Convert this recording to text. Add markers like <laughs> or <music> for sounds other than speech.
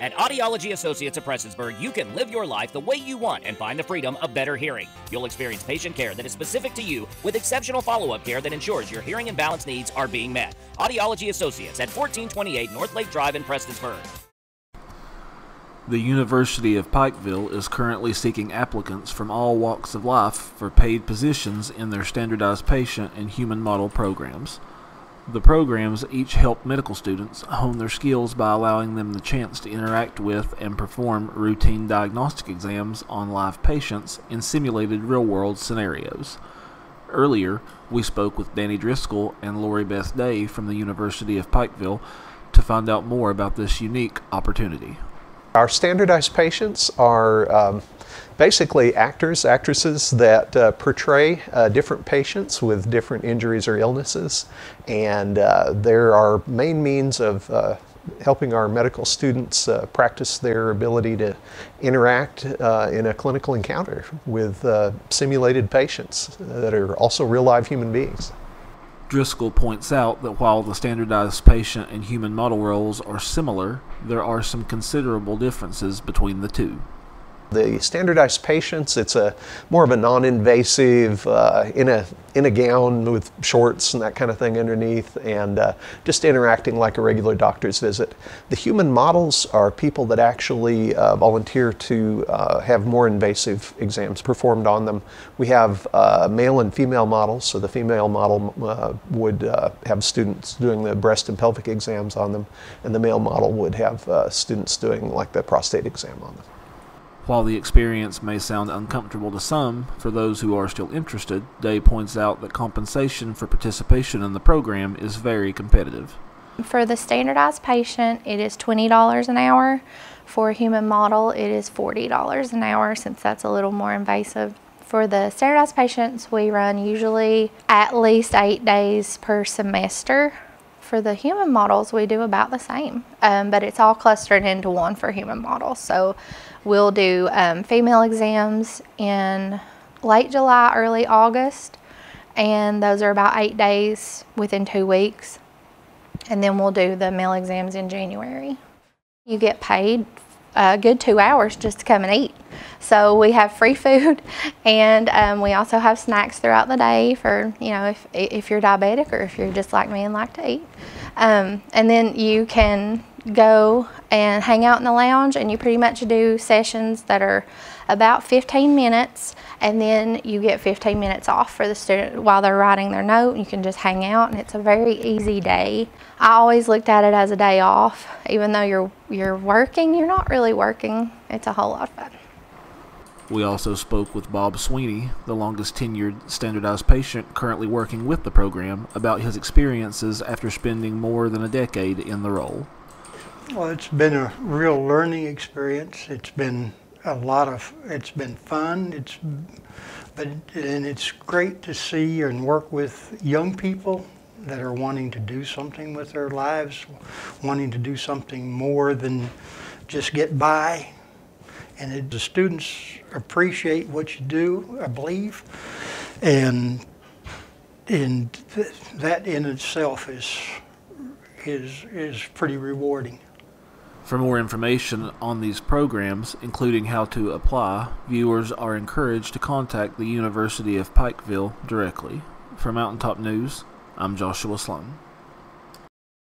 At Audiology Associates of Prestonsburg, you can live your life the way you want and find the freedom of better hearing. You'll experience patient care that is specific to you with exceptional follow up care that ensures your hearing and balance needs are being met. Audiology Associates at 1428 North Lake Drive in Prestonsburg. The University of Pikeville is currently seeking applicants from all walks of life for paid positions in their standardized patient and human model programs. The programs each help medical students hone their skills by allowing them the chance to interact with and perform routine diagnostic exams on live patients in simulated real world scenarios. Earlier, we spoke with Danny Driscoll and Lori Beth Day from the University of Pikeville to find out more about this unique opportunity. Our standardized patients are um, basically actors, actresses that uh, portray uh, different patients with different injuries or illnesses, and uh, they're our main means of uh, helping our medical students uh, practice their ability to interact uh, in a clinical encounter with simulated patients that are also real live human beings. Driscoll points out that while the standardized patient and human model roles are similar, there are some considerable differences between the two. The standardized patients, it's a more of a non-invasive, uh, in a in a gown with shorts and that kind of thing underneath, and uh, just interacting like a regular doctor's visit. The human models are people that actually uh, volunteer to uh, have more invasive exams performed on them. We have uh, male and female models, so the female model uh, would have students doing the breast and pelvic exams on them, and the male model would have students doing like the prostate exam on them. While the experience may sound uncomfortable to some, for those who are still interested, Day points out that compensation for participation in the program is very competitive. For the standardized patient, it is $20 an hour. For a human model, it is $40 an hour since that's a little more invasive. For the standardized patients, we run usually at least eight days per semester. For the human models, we do about the same, um, but it's all clustered into one for human models. So We'll do um, female exams in late July, early August, and those are about eight days within two weeks. And then we'll do the male exams in January. You get paid a good two hours just to come and eat. So we have free food <laughs> and um, we also have snacks throughout the day for, you know, if, if you're diabetic or if you're just like me and like to eat. Um, and then you can go and hang out in the lounge and you pretty much do sessions that are about 15 minutes and then you get 15 minutes off for the student while they're writing their note. You can just hang out and it's a very easy day. I always looked at it as a day off. Even though you're, you're working, you're not really working. It's a whole lot of fun. We also spoke with Bob Sweeney, the longest tenured standardized patient currently working with the program, about his experiences after spending more than a decade in the role. Well, it's been a real learning experience. It's been a lot of, it's been fun. It's, but, and it's great to see and work with young people that are wanting to do something with their lives, wanting to do something more than just get by. And it, the students appreciate what you do, I believe. And, and th that in itself is, is, is pretty rewarding. For more information on these programs, including how to apply, viewers are encouraged to contact the University of Pikeville directly. For Mountaintop News, I'm Joshua Sloan.